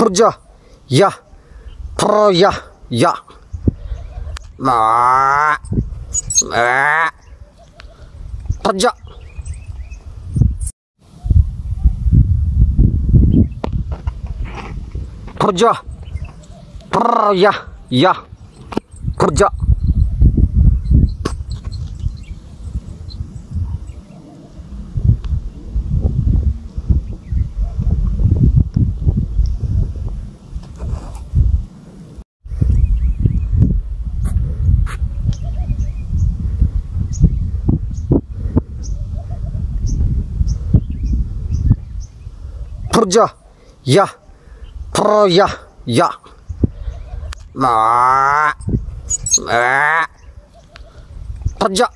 kerja ya. Pro ya. Ma kerja kerja ya ya. Kerja kerja ya. Ya ya. Ma ma kerja